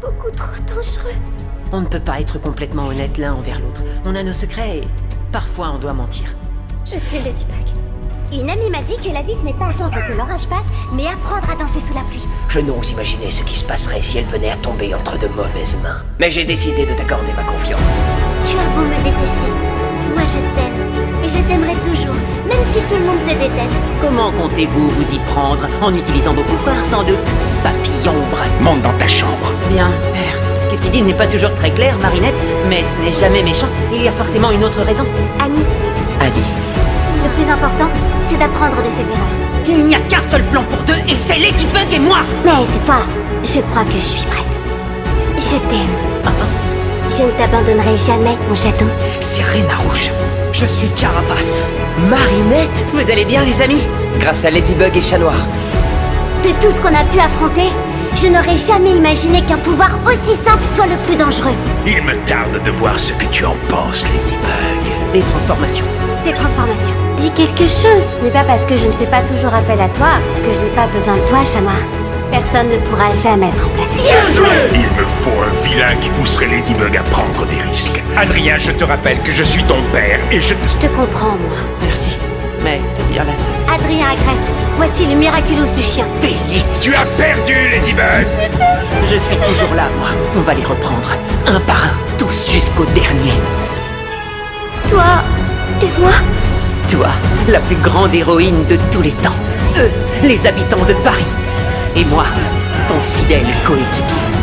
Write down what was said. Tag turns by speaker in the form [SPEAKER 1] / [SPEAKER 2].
[SPEAKER 1] beaucoup trop dangereux.
[SPEAKER 2] On ne peut pas être complètement honnête l'un envers l'autre. On a nos secrets et parfois on doit mentir.
[SPEAKER 1] Je suis Ladybug. Une amie m'a dit que la vie ce n'est pas attendre que l'orage passe, mais apprendre à danser sous la pluie.
[SPEAKER 3] Je n'ose imaginer ce qui se passerait si elle venait à tomber entre de mauvaises mains. Mais j'ai décidé de t'accorder ma confiance.
[SPEAKER 1] Tu as beau me détester, moi je t'aime. Et je t'aimerai toujours, même si tout le monde te déteste.
[SPEAKER 2] Comment comptez-vous vous y prendre En utilisant vos pouvoirs, sans doute?
[SPEAKER 4] Monte dans ta chambre.
[SPEAKER 2] Bien, père. Ce que tu dis n'est pas toujours très clair, Marinette, mais ce n'est jamais méchant. Il y a forcément une autre raison.
[SPEAKER 1] Annie,
[SPEAKER 2] Abby,
[SPEAKER 1] le plus important, c'est d'apprendre de ses erreurs.
[SPEAKER 2] il n'y a qu'un seul plan pour deux et c'est Ladybug et moi
[SPEAKER 1] Mais cette fois, je crois que je suis prête. Je t'aime. Je ne t'abandonnerai jamais, mon chaton.
[SPEAKER 4] C'est Rena Rouge. Je suis Carapace.
[SPEAKER 2] Marinette Vous allez bien, les amis?
[SPEAKER 3] Grâce à Ladybug et Chat Noir.
[SPEAKER 1] De tout ce qu'on a pu affronter, je n'aurais jamais imaginé qu'un pouvoir aussi simple soit le plus dangereux.
[SPEAKER 4] Il me tarde de voir ce que tu en penses, Ladybug.
[SPEAKER 2] Des transformations.
[SPEAKER 1] Des transformations. Dis quelque chose. Ce n'est pas parce que je ne fais pas toujours appel à toi que je n'ai pas besoin de toi, noir. Personne ne pourra jamais te remplacer.
[SPEAKER 4] Il me faut un vilain qui pousserait Ladybug à prendre des risques. Adrien, je te rappelle que je suis ton père et je te...
[SPEAKER 1] Je te comprends, moi.
[SPEAKER 2] Mais t'es bien la seule.
[SPEAKER 1] Adrien Agreste, voici le Miraculous du chien.
[SPEAKER 2] Félix
[SPEAKER 4] Tu as perdu, Ladybug
[SPEAKER 2] Je suis toujours là, moi. On va les reprendre, un par un, tous jusqu'au dernier.
[SPEAKER 1] Toi et moi
[SPEAKER 2] Toi, la plus grande héroïne de tous les temps. Eux, les habitants de Paris. Et moi, ton fidèle coéquipier.